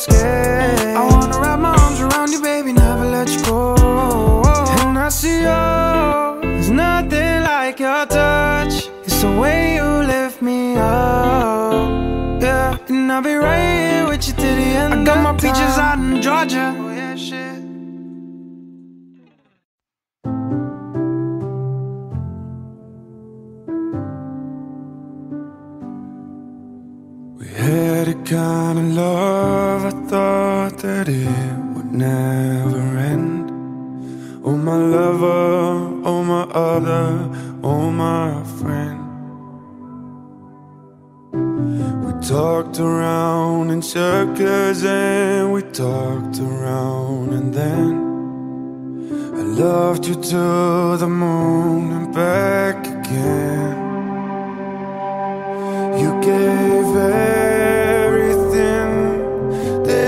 Skin. I wanna wrap my arms around you, baby, never let you go. And I see you, there's nothing like your touch. It's the way you lift me up. Yeah, and I'll be right here with you to the end. I got my peaches out in Georgia. Kind of love, I thought that it would never end. Oh, my lover, oh, my other, oh, my friend. We talked around in circles and we talked around, and then I loved you to the moon and back again. You gave everything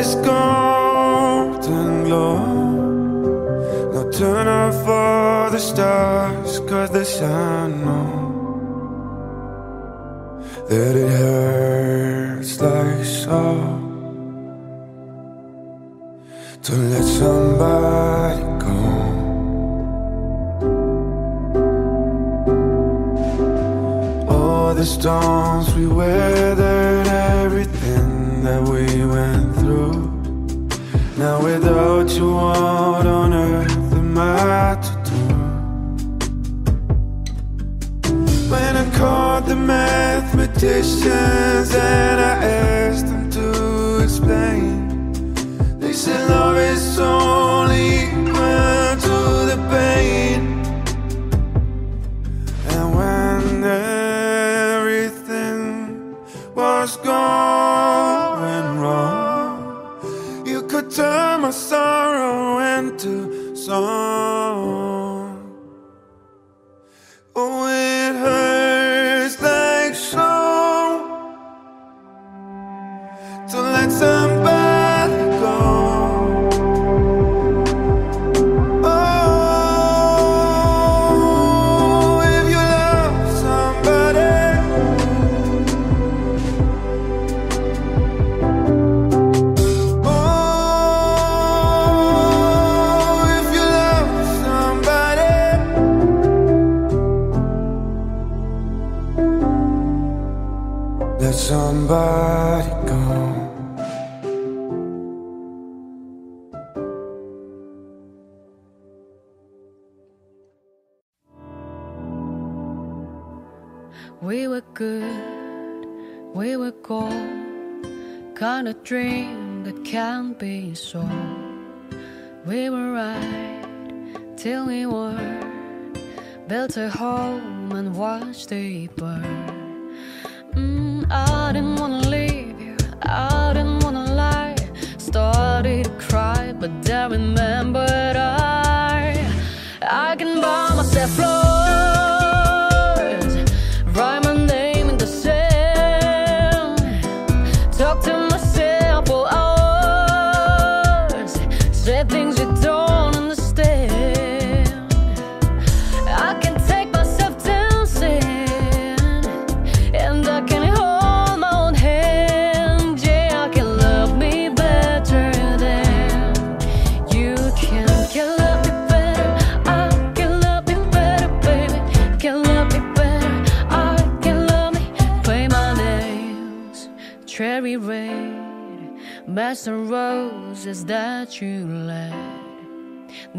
this golden glow. Now turn off all the stars, cause the sun knows that it hurts like so. To let somebody go. All the storms we weathered, everything that we went through. Now without you, what on earth am I to do? When I called the mathematicians and I asked them to explain, they said love is only equal to the pain. And when everything was could turn my sorrow into song. Oh, We were good, we were gold, kind of dream that can't be sold. We were right till we were, built a home and watched it burn. I didn't wanna leave you, I didn't wanna lie. Started to cry, but then remembered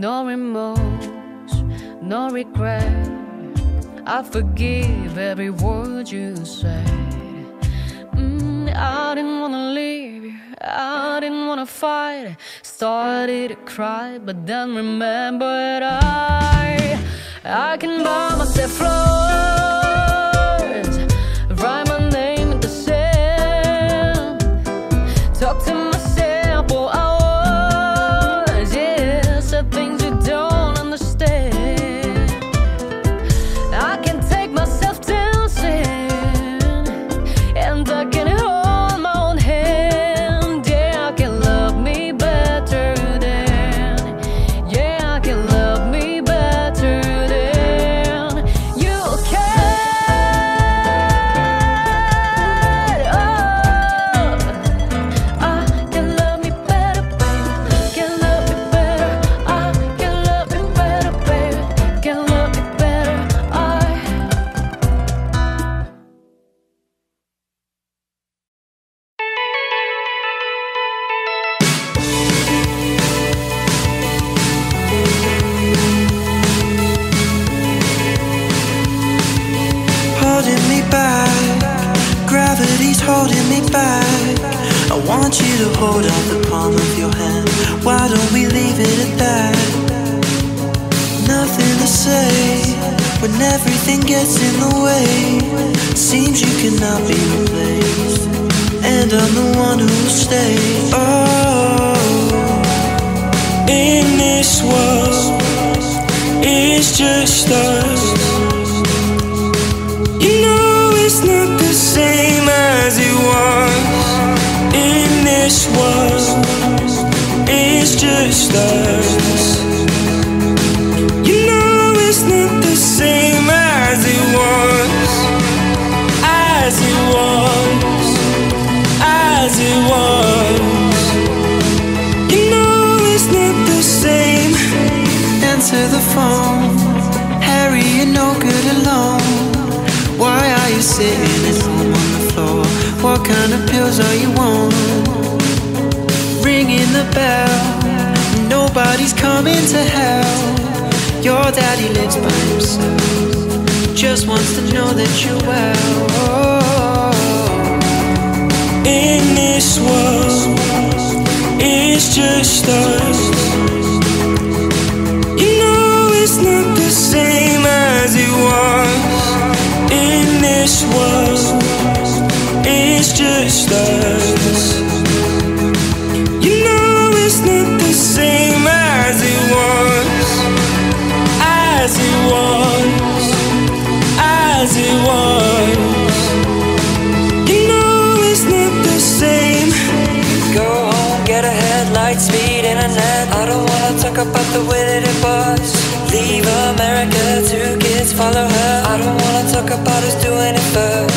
No remorse, no regret. I forgive every word you said. Mm, I didn't wanna leave you, I didn't wanna fight. Started to cry, but then remembered I, I can buy myself flowers, everything gets in the way. Seems you cannot be replaced, and I'm the one who will stay. Oh, in this world, it's just us. You know it's not the same as it was in this world. It's just us. Phone, Harry. You're no good alone. Why are you sitting at home on the floor? What kind of pills are you on? Ringing the bell, nobody's coming to help. Your daddy lives by himself, just wants to know that you're well. In this world, it's just us. Was in this world. Just us. You know it's not the same as it was, as it was, as it was. You know it's not the same. Go home, get a headlight, speed internet. I don't wanna talk about the way that it was. Leave America, kids follow her. I don't wanna talk about who's doing it first.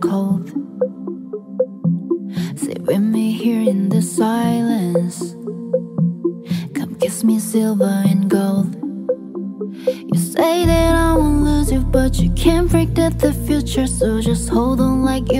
cold. Sit with me here in the silence. Come kiss me, silver and gold. You say that I won't lose you, but you can't predict the future, so just hold on like you.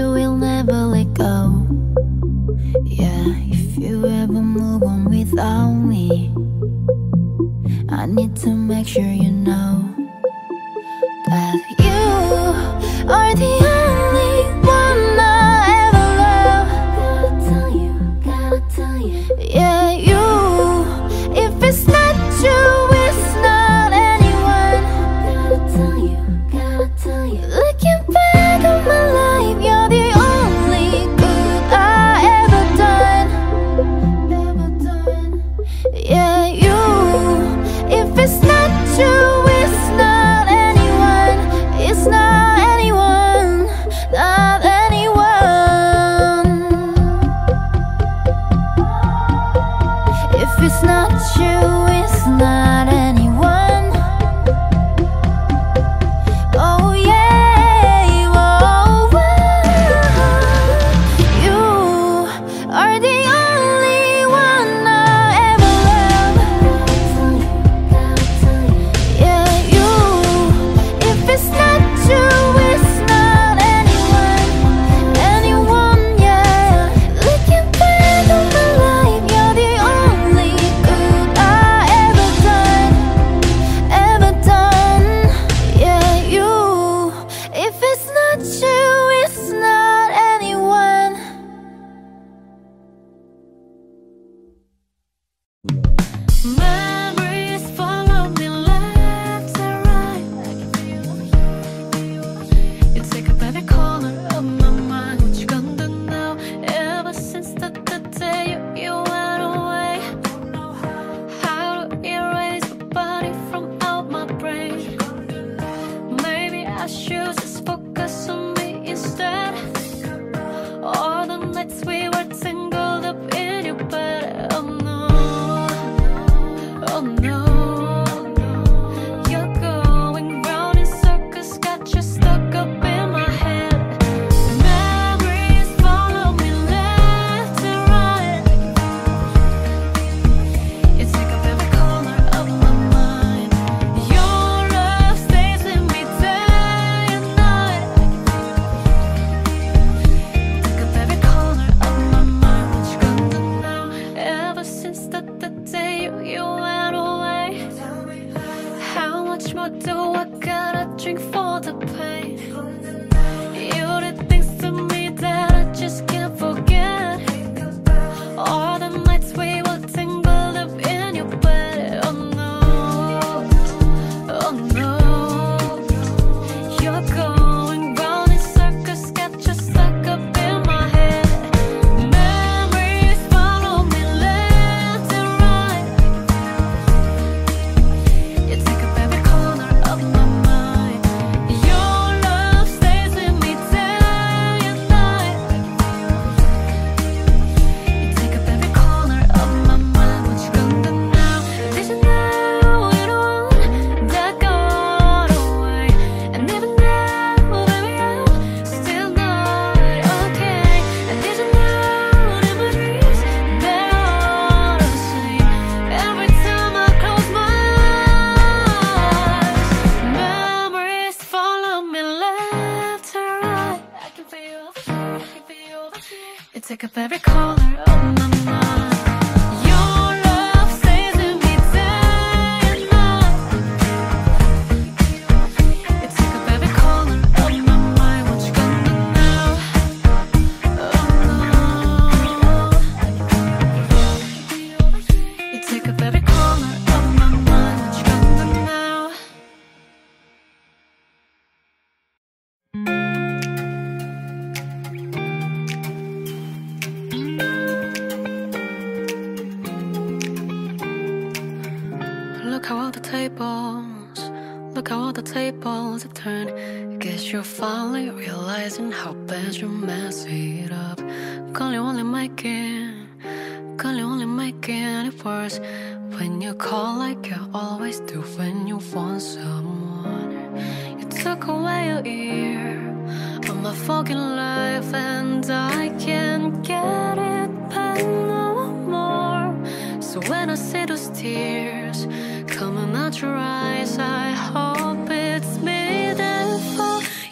very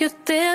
que te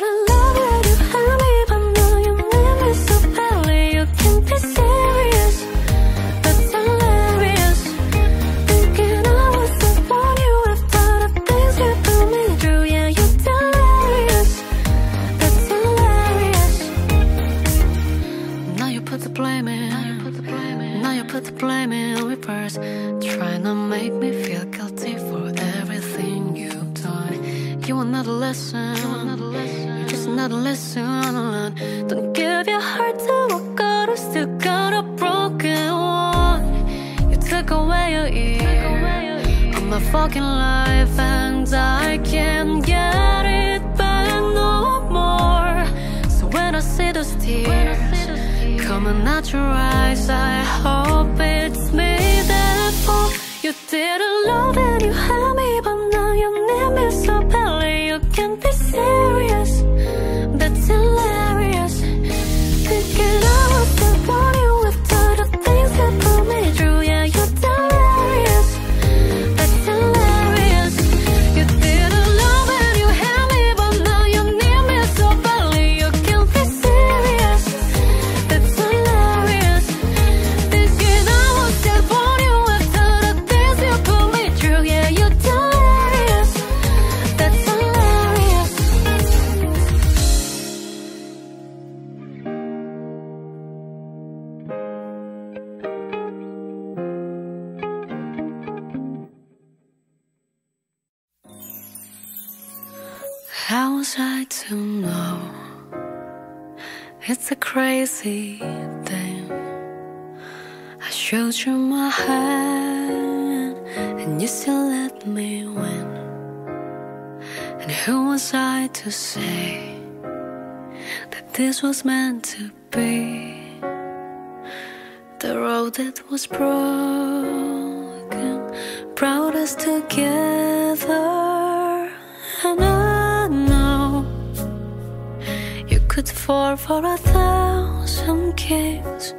for a thousand kings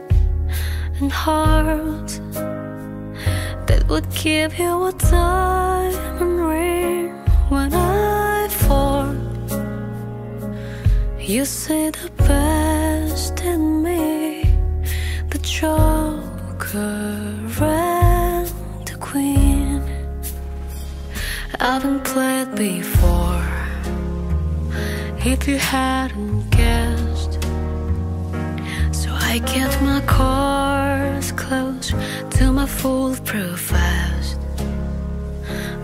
and hearts that would give you a diamond ring when I fall. You see the best in me, the joker and the queen. I've been played before. If you hadn't guessed. I get my cars close to my foolproof fast.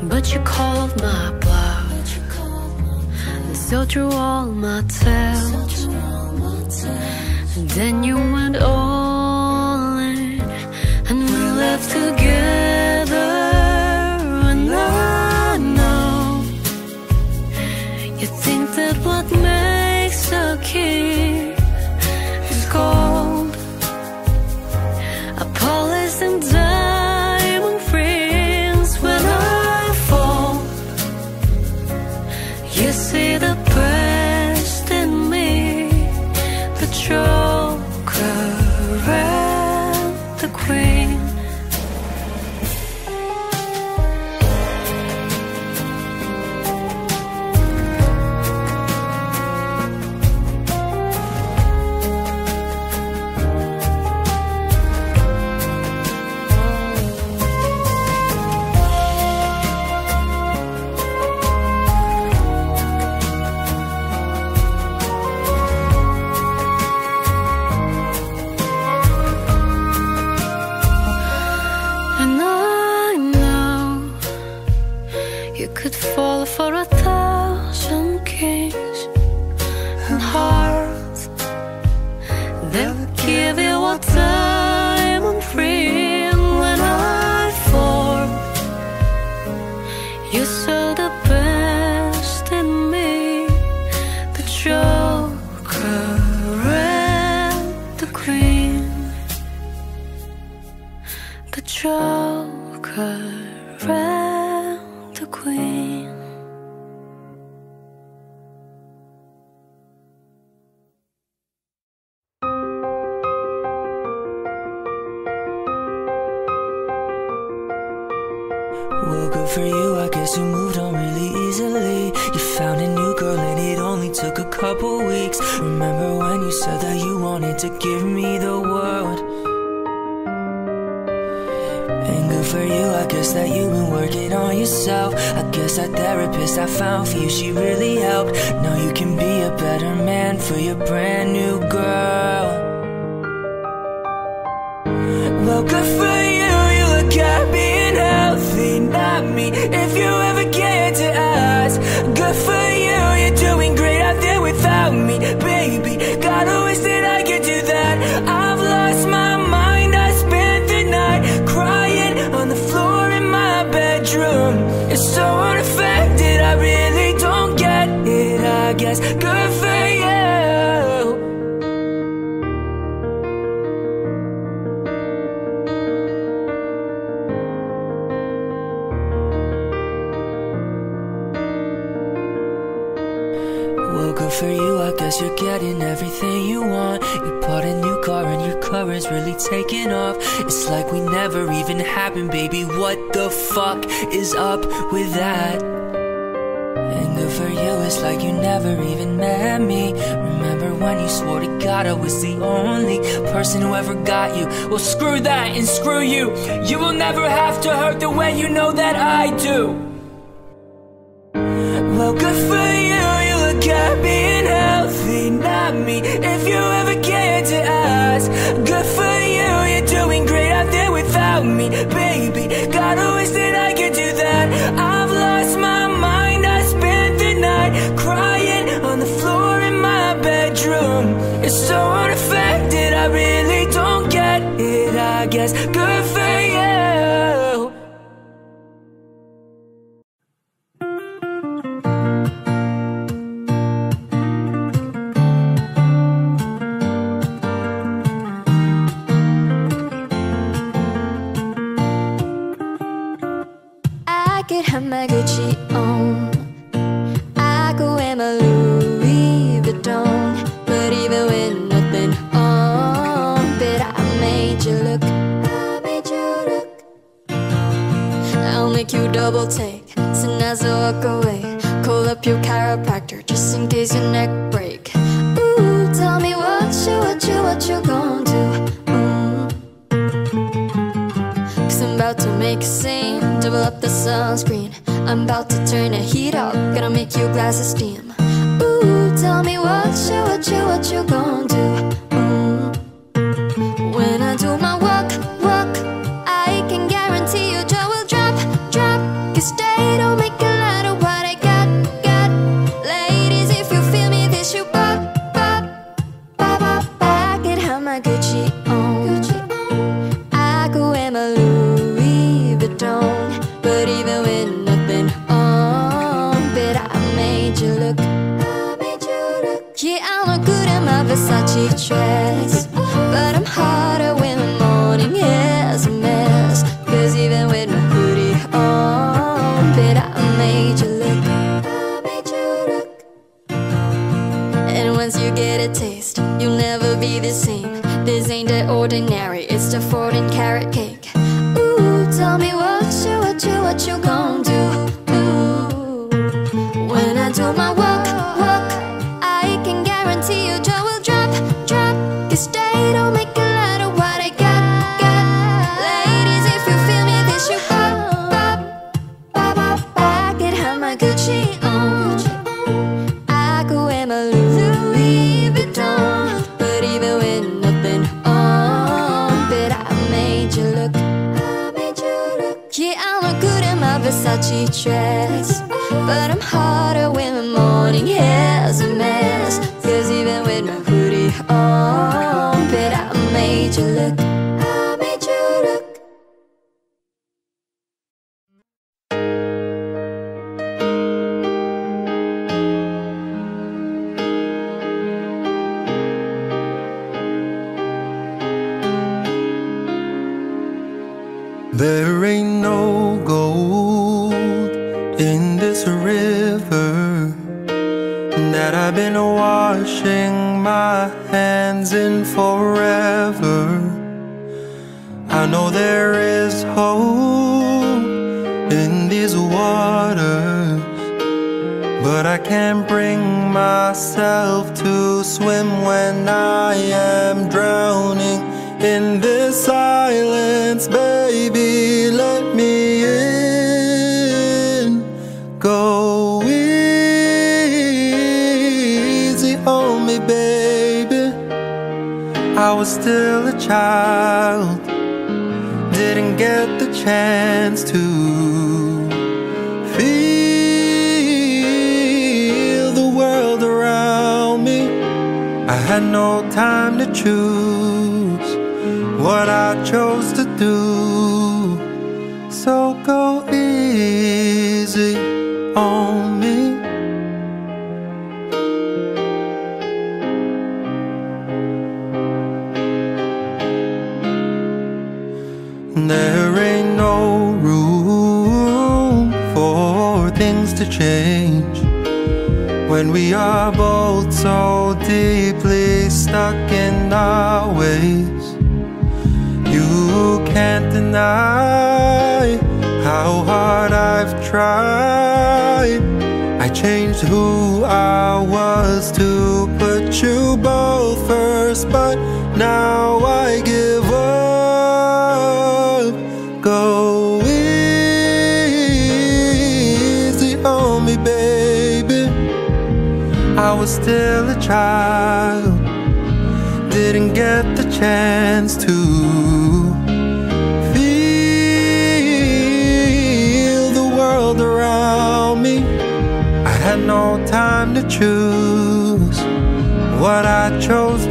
But you called my bluff. And so through all my tells, Then you went all in, and we left together. person who ever got you. Well, screw that and screw you. You will never have to hurt the way you know that I do. I changed who I was to put you both first, but now I give up. Go easy on me, baby. I was still a child, didn't get the chance to what I chose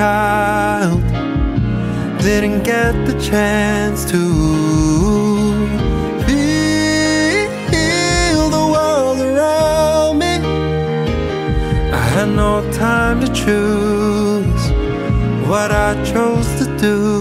child didn't get the chance to feel the world around me. I had no time to choose what I chose to do.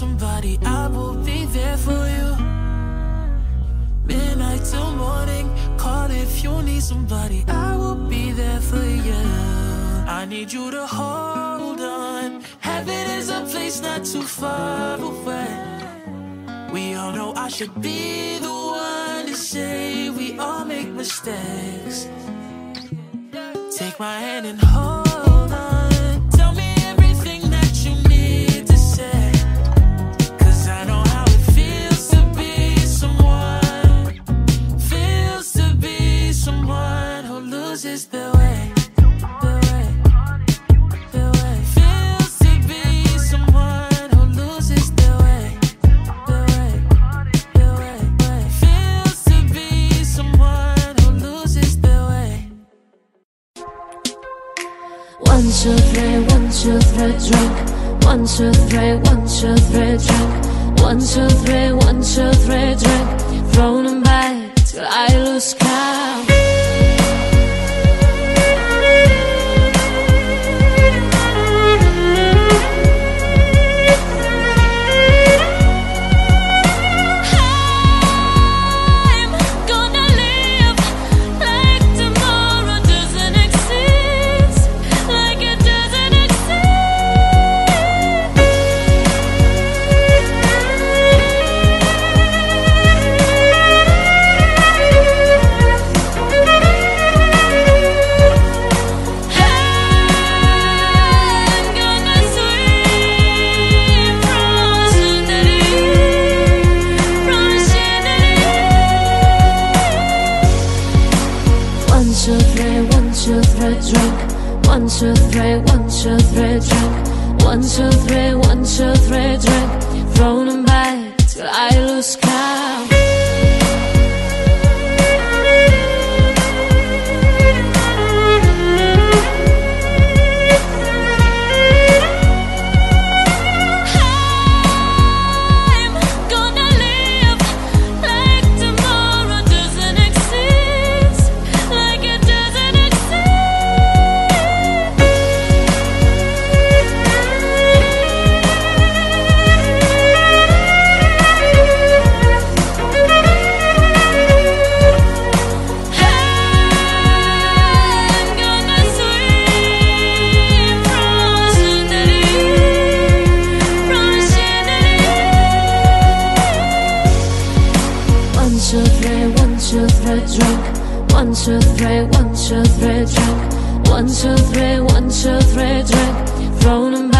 somebody, I will be there for you. Midnight till morning, call if you need somebody, I will be there for you. I need you to hold on. Heaven is a place not too far away. We all know I should be the one to say we all make mistakes. Take my hand and hold. three, drink. One, two, three, one, two, three, drink. One, two, three, one, two, three, drink. Thrown back till I lose count. Two, three, drink. One, two, three, one, two, three, drink. Them One, two, three, one, two, three, drink. One, two, three, one, two, three, drink. Throw them back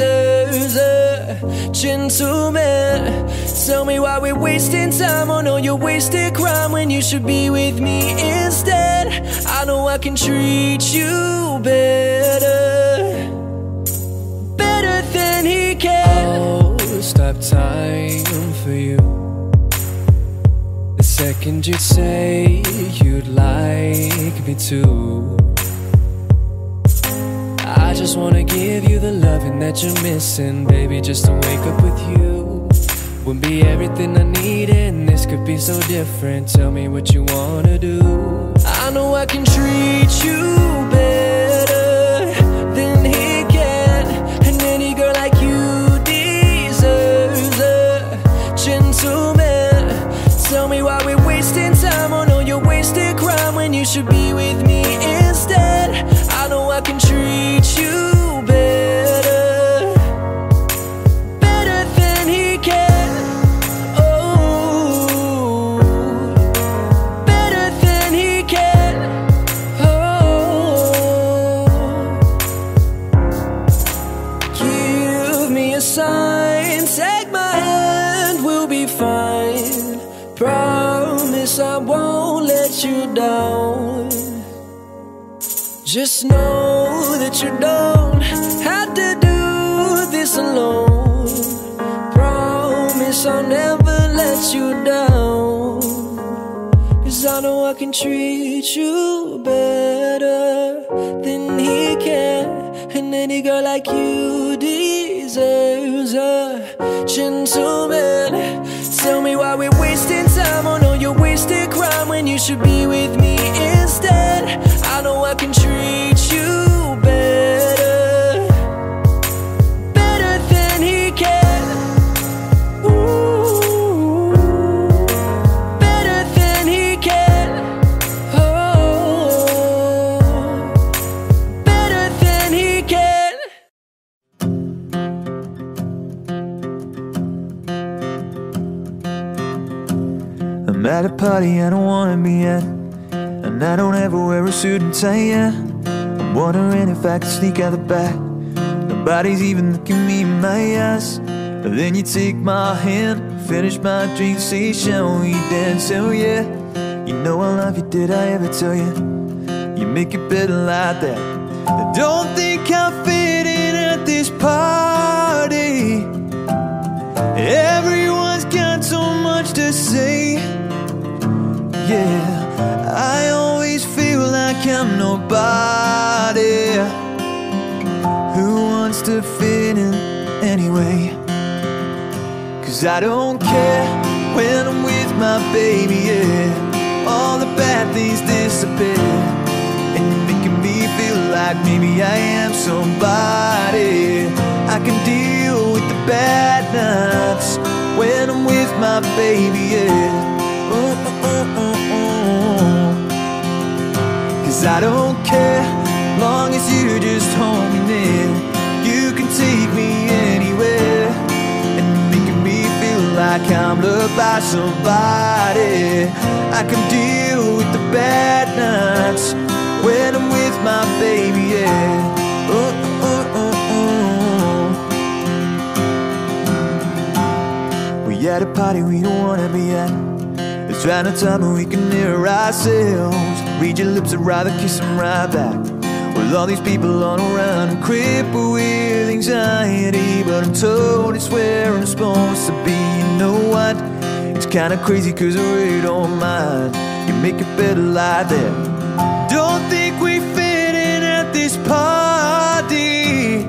deserves a gentleman. Tell me why we're wasting time oh, on all your wasted crime when you should be with me instead. I know I can treat you better, better than he can. Oh, stop time for you. The second you'd say you'd like me to. Just wanna give you the loving that you're missing, baby. Just to wake up with you would be everything I need, and this could be so different. Tell me what you wanna do. I know I can treat you better Just know that you don't have to do this alone. Promise I'll never let you down. Cause I know I can treat you better than he can. And any girl like you deserves a gentleman. Tell me why we're wasting time on all your wasted crime when you should be with me instead. I know I can treat you better, better than he can. Ooh, better than he can. Oh, better than he can. I'm at a party I don't wanna be at And I don't ever wear a suit and tie, yeah. I'm wondering if I can sneak out the back. Nobody's even looking me in my eyes. Then you take my hand Finish my drink, say shall we dance, oh yeah. You know I love you, did I ever tell you You make it better like that. I don't think I'll fit in at this party. Everyone's got so much to say. Yeah, I I'm nobody who wants to fit in anyway. Cause I don't care when I'm with my baby, yeah. All the bad things disappear. And you're making me feel like maybe I am somebody. I can deal with the bad nights when I'm with my baby, yeah. Ooh, ooh, Cause I don't care, long as you just hold me near. You can take me anywhere, and making me feel like I'm loved by somebody. I can deal with the bad nights when I'm with my baby, yeah. Ooh, ooh, ooh. We at a party we don't wanna be at. It's to on time and we can hear ourselves. Read your lips, I'd rather kiss them right back. With all these people all around, I'm crippled with anxiety. But I'm told it's where I'm supposed to be. You know what? It's kinda crazy cause I really don't mind. You make it better lie there. Don't think we fit in at this party.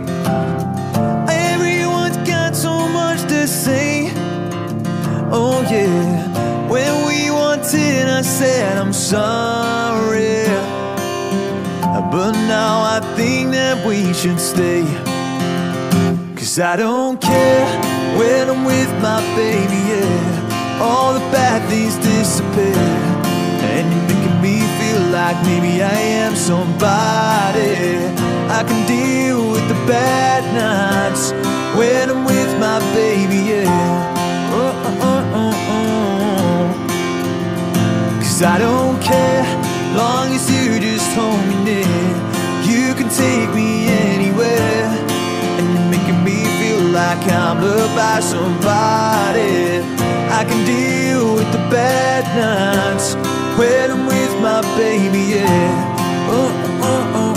Everyone's got so much to say. Oh yeah, when wanted, I said I'm sorry. But now I think that we should stay. Cause I don't care when I'm with my baby, yeah. All the bad things disappear. And you're making me feel like maybe I am somebody. I can deal with the bad nights when I'm with my baby, yeah. Cause I don't care, long as you just hold me near. You can take me anywhere, and you're making me feel like I'm loved by somebody. I can deal with the bad nights when I'm with my baby, yeah. Oh, oh, oh,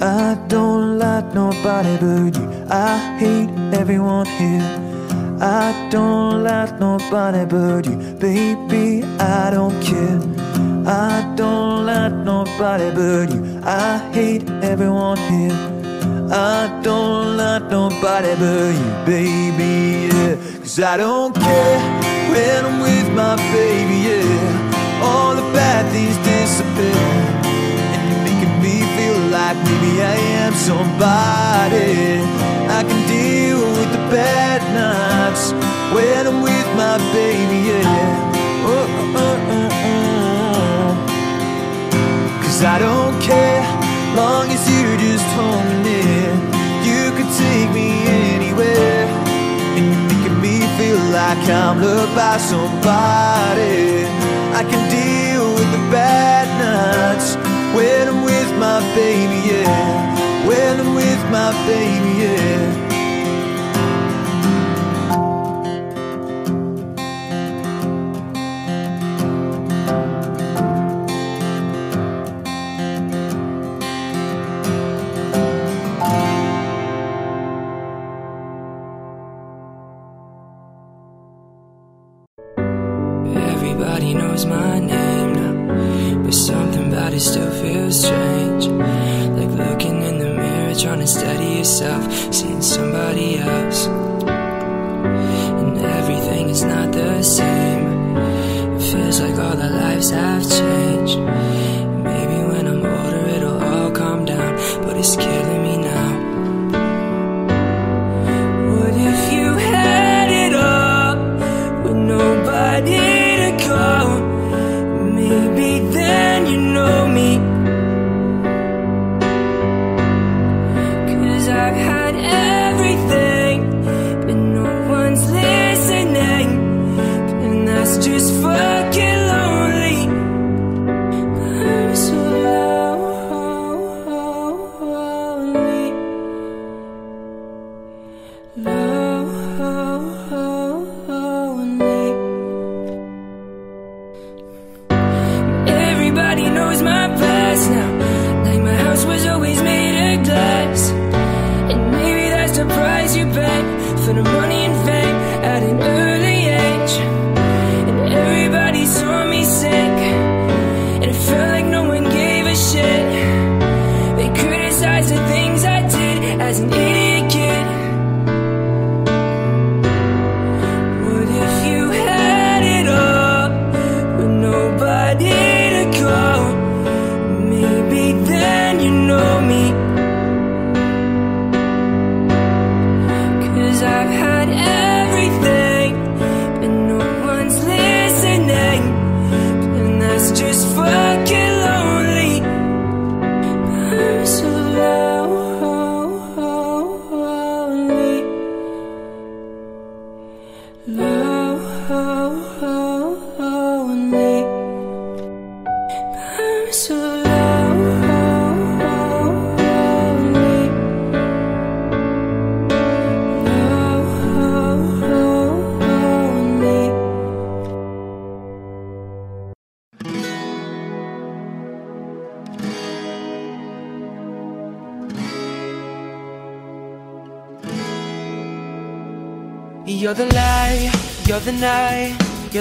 oh. I don't like nobody but you. I hate everyone here. I don't like nobody but you, baby. I don't care. I don't like nobody but you. I hate everyone here. I don't like nobody but you, baby. Yeah. Cause I don't care when I'm with my baby. Yeah. All the bad things disappear. And you're making me feel like maybe I am somebody. I can deal with the bad nights when I'm with my baby, yeah. Oh, oh, oh. Cause I don't care, long as you're just hold me near. You can take me anywhere, and you're making me feel like I'm loved by somebody. I can deal with the bad nights when I'm with my baby, yeah. When I'm with my baby, yeah. strange. Like looking in the mirror, trying to steady yourself, seeing somebody else. And everything is not the same. It feels like all the lives have changed.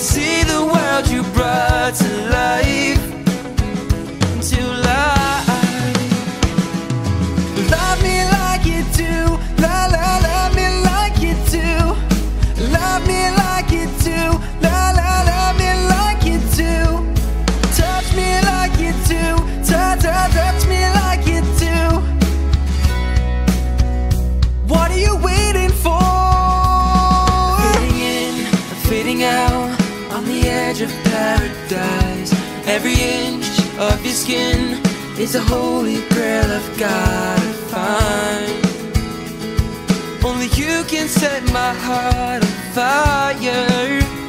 could see the world you brought to life. of your skin is a holy grail I've gotta find. Only you can set my heart on fire.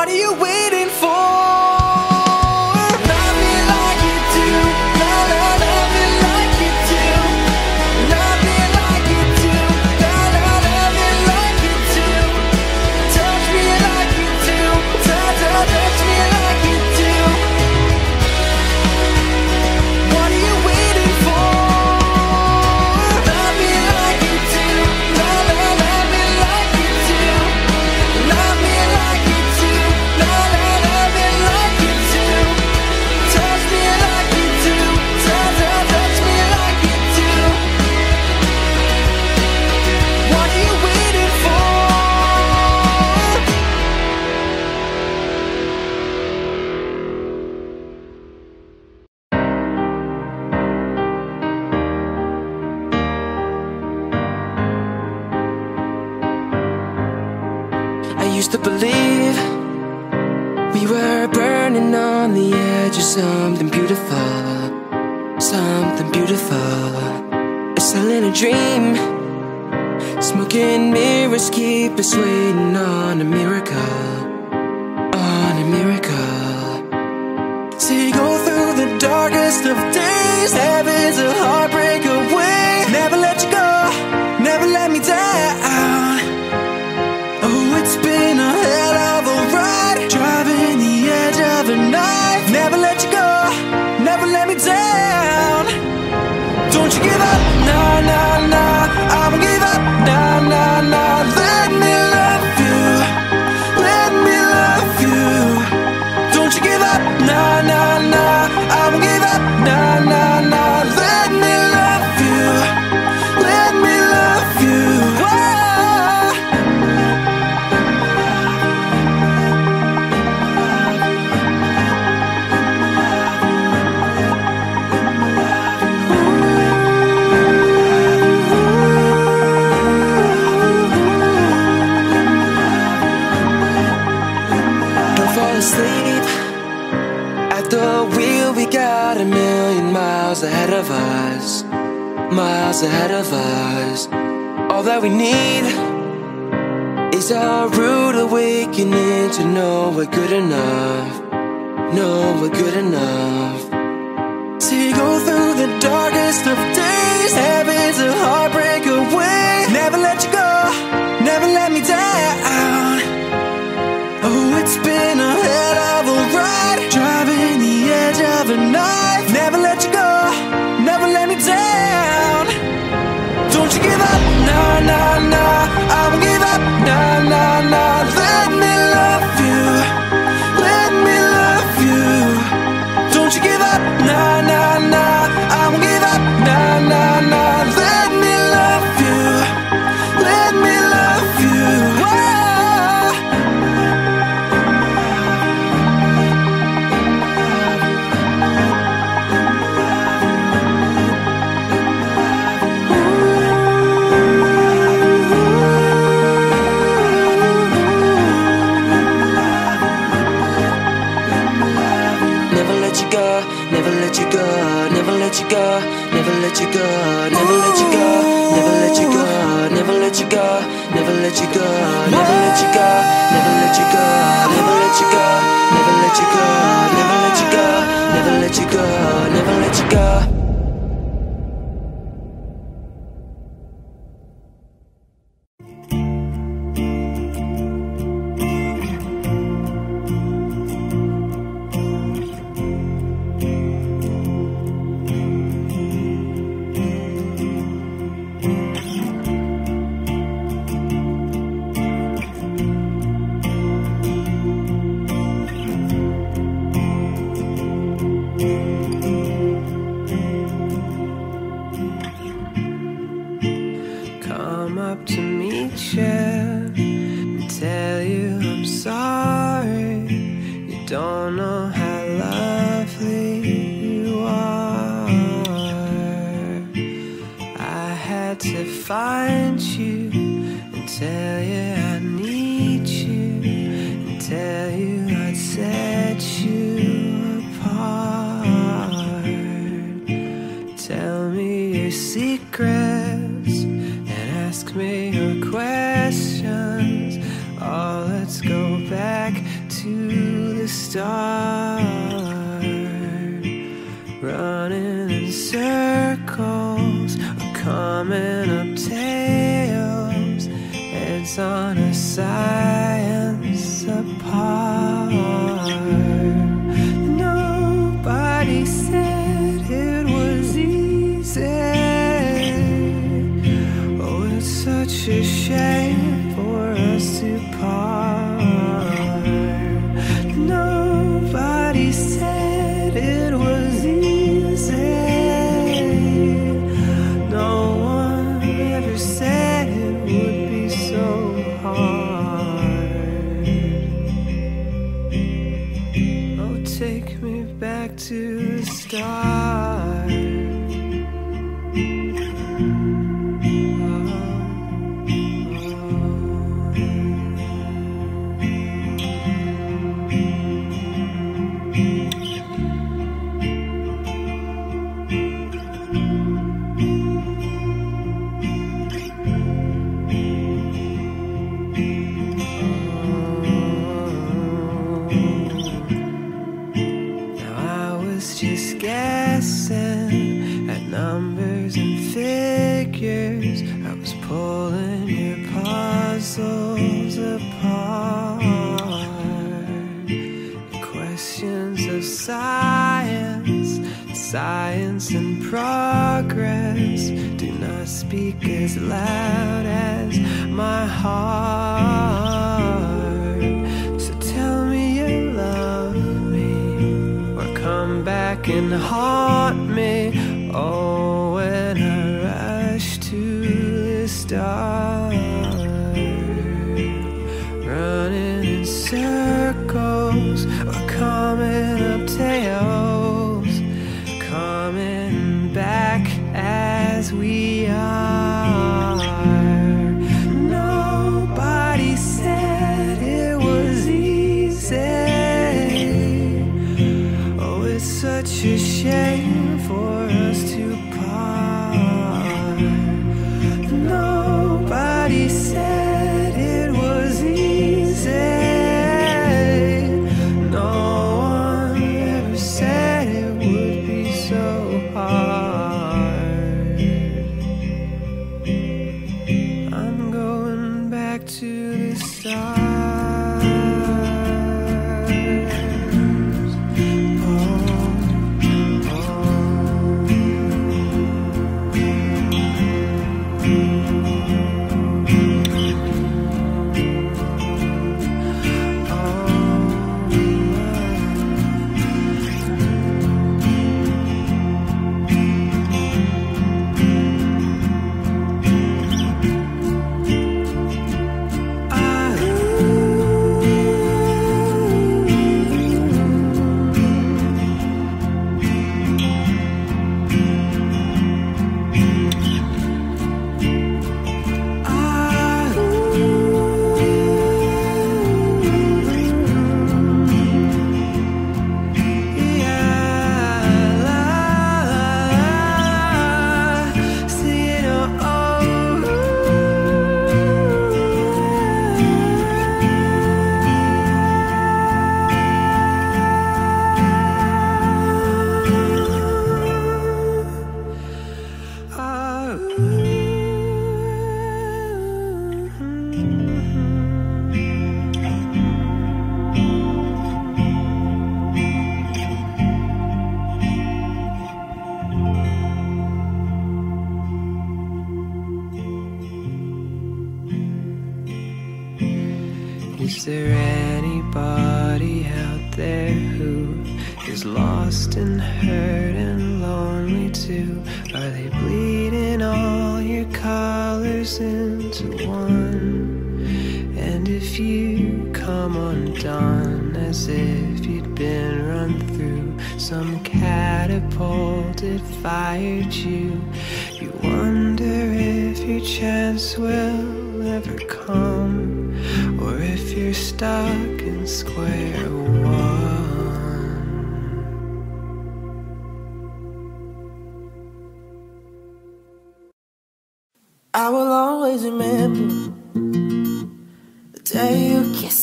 What are you waiting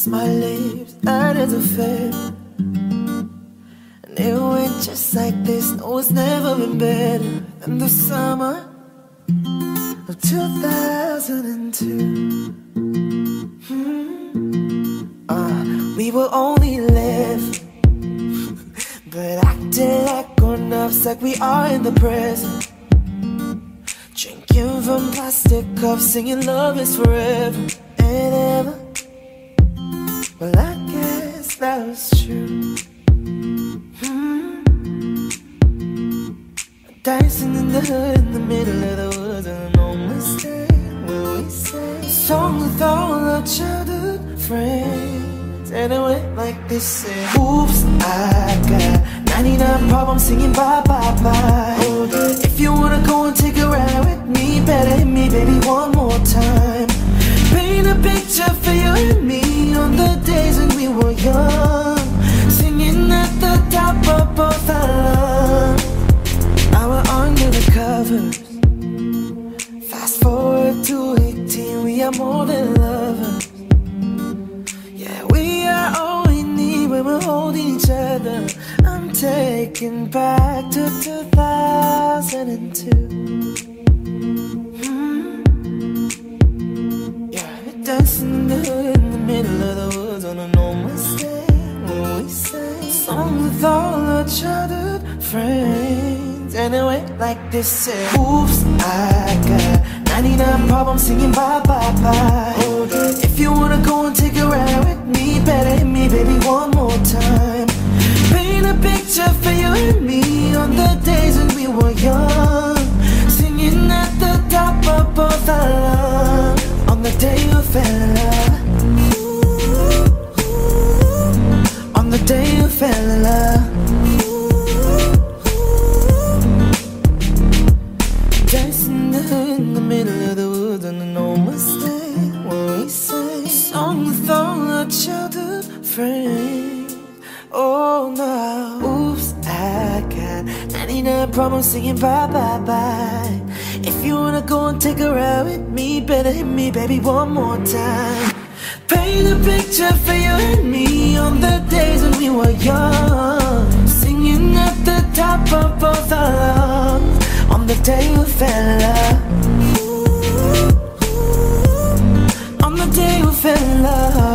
my lips, that is a fact. And it went just like this. No, it's never been better than the summer of 2002. Hmm. Uh, we were only left, but acting like grown ups, like we are in the present. Drinking from plastic cups, singing love is forever and ever. Well, I guess that was true. Hmm. Dancing in the hood in the middle of the woods, and no Mustang where we say song with all our childhood friends. And it went like this: say, Oops, I got 99 problems singing bye bye bye. If you wanna go and take a ride with me, better hit me, baby, one more time. A picture for you and me on the days when we were young, singing at the top of both our lungs. Now we're under the covers. Fast forward to 18, we are more than lovers. Yeah, we are all we need when we're holding each other. I'm taken back to 2002. Yeah, dancing in the hood in the middle of the woods on a no Mustang when we say song with all our childhood friends. And it went like this: say, Oops, I got 99 problems singing bye bye bye. If you wanna go and take a ride with me, better hit me, baby, one more time. Paint a picture for you and me on the days when we were young, singing at the top of both our lungs. The day you fell in love. On the day you fell in love. Dancing in the middle of the woods on an no Mustang when we say song with all our childhood friends. Oh no, oops, I got 99 problems singing bye bye bye. If you wanna go and take a ride with me, better hit me, baby, one more time. Paint a picture for you and me on the days when we were young, singing at the top of both our lungs. On the day we fell in love. On the day we fell in love.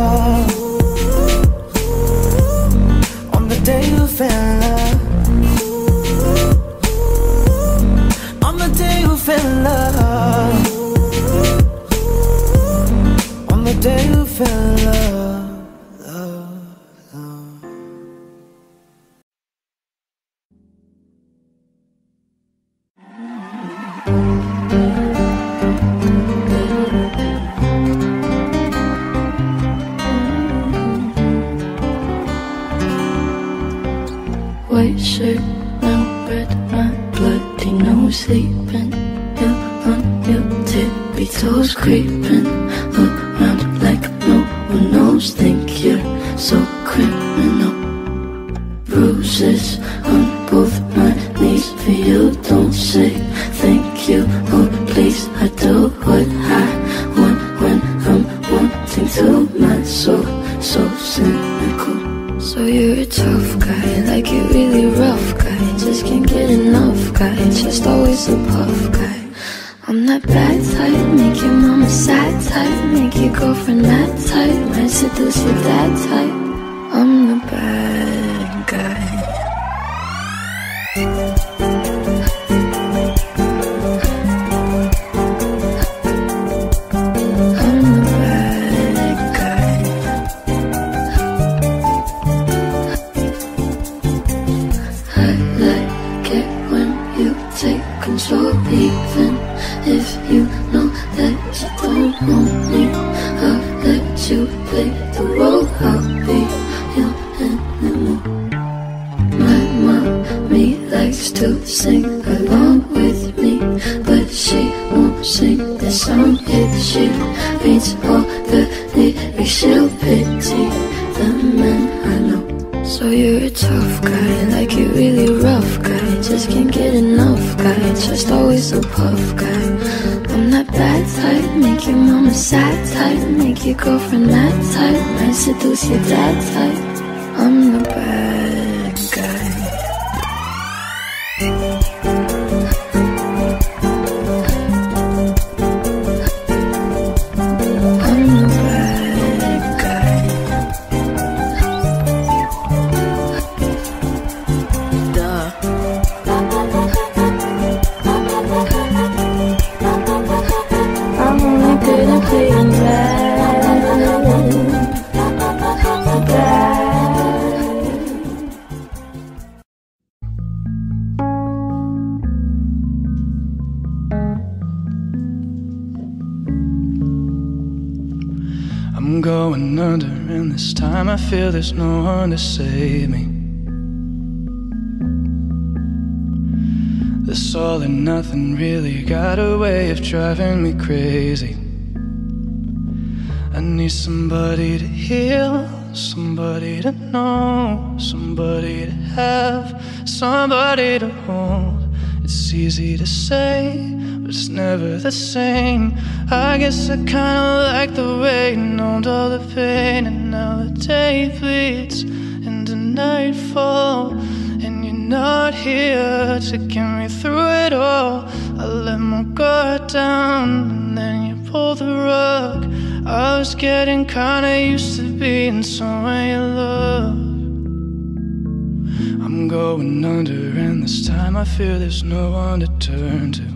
Sing along with me, but she won't sing the song if she reads all the lyrics. She'll pity the men I know. So you're a tough guy, like you really rough guy. Just can't get enough guy, just always a puff guy. I'm that bad type, make your mama sad type, make your girlfriend mad type, might seduce your dad type. I'm the bad one to save me. This all and nothing really got a way of driving me crazy. I need somebody to heal, somebody to know, somebody to have, somebody to hold. It's easy to say, but it's never the same. I guess I kinda like the way you numbed all the pain, and now the day bleeds nightfall, and you're not here to get me through it all. I let my guard down, and then you pulled the rug. I was getting kinda used to being someone you love. I'm going under, and this time I feel there's no one to turn to.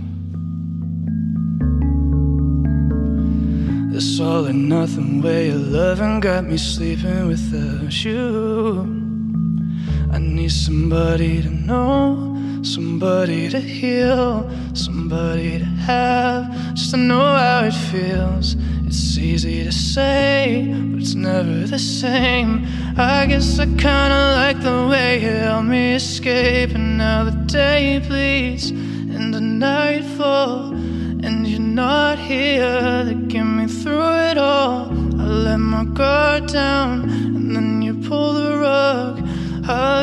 This all or nothing way of loving got me sleeping without you. Need somebody to know, somebody to heal, somebody to have, just to know how it feels. It's easy to say, but it's never the same. I guess I kinda like the way you help me escape, and now the day bleeds into nightfall, and you're not here to get me through it all. I let my guard down,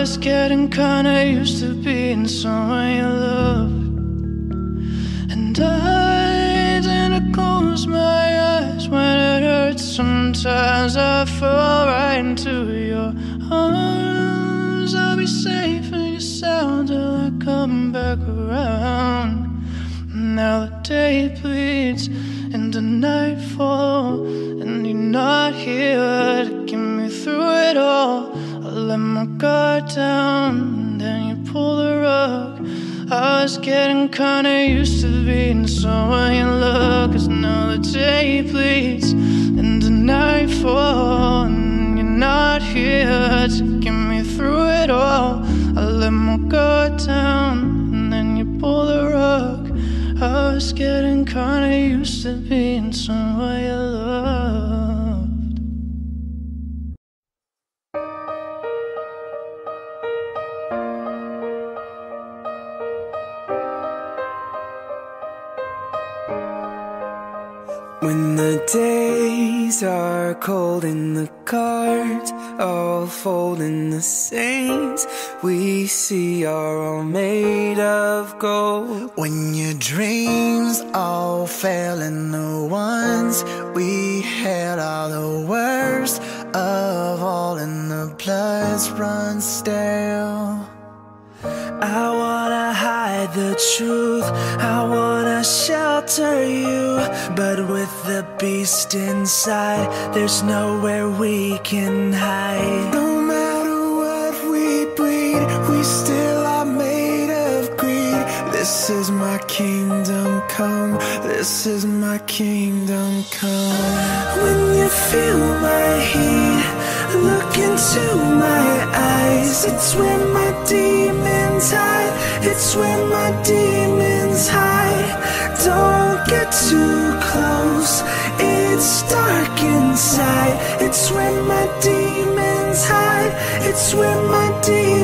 was getting kinda used to being someone you loved. And I didn't close my eyes when it hurts. Sometimes I fall right into your arms. I'll be safe and your sound till I come back around. Now the day bleeds into nightfall, and you're not here to get me through it all. Let my guard down, and then you pull the rug. I was getting kinda used to being someone you love, cause now the day bleeds into nightfall, and you're not here to get me through it all. I let my guard down, and then you pull the rug. I was getting kinda used to being someone you loved. The cards all fold and the saints we see are all made of gold. When your dreams all fail and the ones we had are the worst of all and the bloods run stale. I wanna hide the truth. I wanna shelter you. But with the beast inside, there's nowhere we can hide. No matter what we breed, we still are made of greed. This is my kingdom come. This is my kingdom come. When you feel my heat, look into my eyes. It's where my demons hide. It's where my demons hide. Don't get too close. It's dark inside. It's where my demons hide. It's where my demons.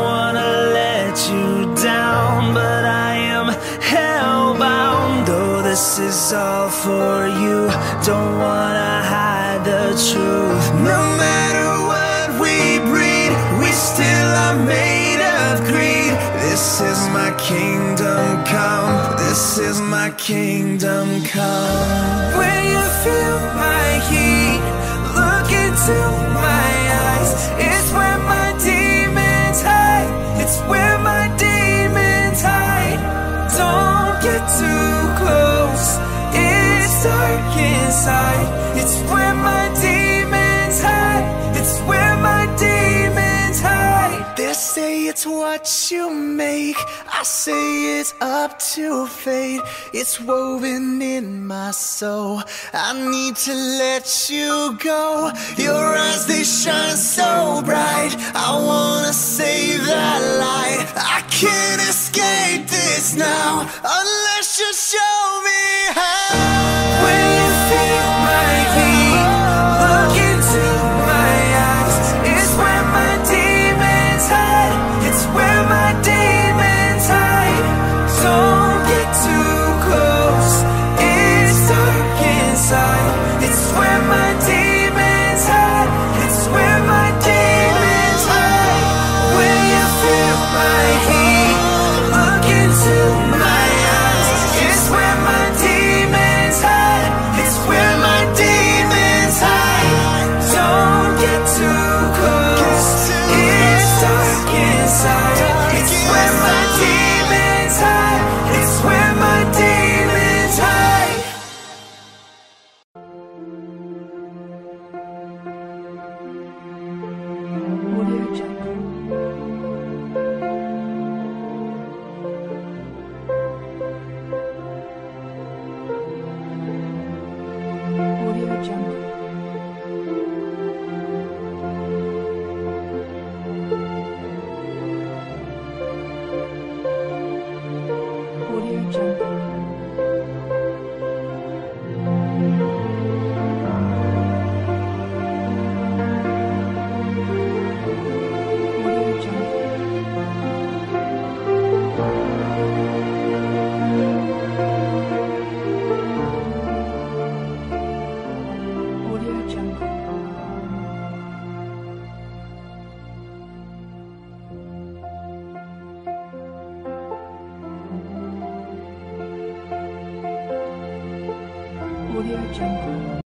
this is all for you, don't wanna hide the truth. No matter what we breed, we still are made of greed. This is my kingdom come. This is my kingdom come. When you feel my heat, look into my eyes. It's where my demons hide. It's where my demons hide. Don't get too close. Dark inside. It's where my demons what you make. I say it's up to fate. It's woven in my soul. I need to let you go. Your eyes, they shine so bright. I wanna save that light. I can't escape this now unless you show me how. When you feel my heat, look into my eyes. It's where my demons hide.